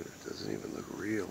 It doesn't even look real.